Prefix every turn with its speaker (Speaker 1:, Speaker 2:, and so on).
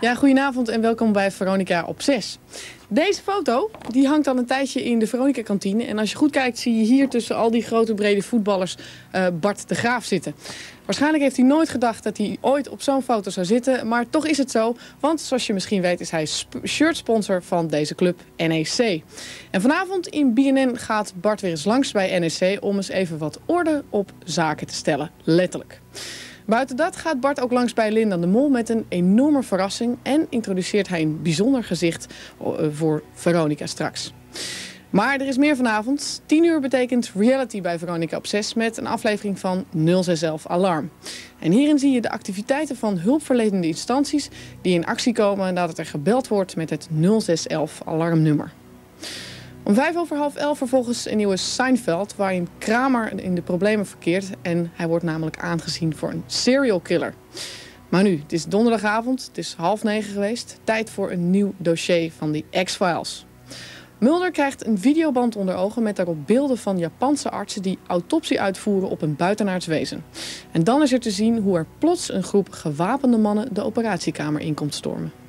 Speaker 1: Ja, goedenavond en welkom bij Veronica op 6. Deze foto die hangt al een tijdje in de Veronica-kantine. En als je goed kijkt zie je hier tussen al die grote brede voetballers uh, Bart de Graaf zitten. Waarschijnlijk heeft hij nooit gedacht dat hij ooit op zo'n foto zou zitten. Maar toch is het zo, want zoals je misschien weet is hij shirtsponsor van deze club NEC. En vanavond in BNN gaat Bart weer eens langs bij NEC om eens even wat orde op zaken te stellen. Letterlijk. Buiten dat gaat Bart ook langs bij Linda de Mol met een enorme verrassing... en introduceert hij een bijzonder gezicht eh, voor Veronica straks. Maar er is meer vanavond. 10 uur betekent reality bij Veronica op 6 met een aflevering van 0611 Alarm. En hierin zie je de activiteiten van hulpverlenende instanties die in actie komen nadat er gebeld wordt met het 0611 alarmnummer. Om vijf over half elf vervolgens een nieuwe Seinfeld... waarin Kramer in de problemen verkeert. En hij wordt namelijk aangezien voor een serial killer. Maar nu, het is donderdagavond, het is half negen geweest. Tijd voor een nieuw dossier van die X-Files. Mulder krijgt een videoband onder ogen met daarop beelden van Japanse artsen... die autopsie uitvoeren op een buitenaards wezen. En dan is er te zien hoe er plots een groep gewapende mannen de operatiekamer in komt stormen.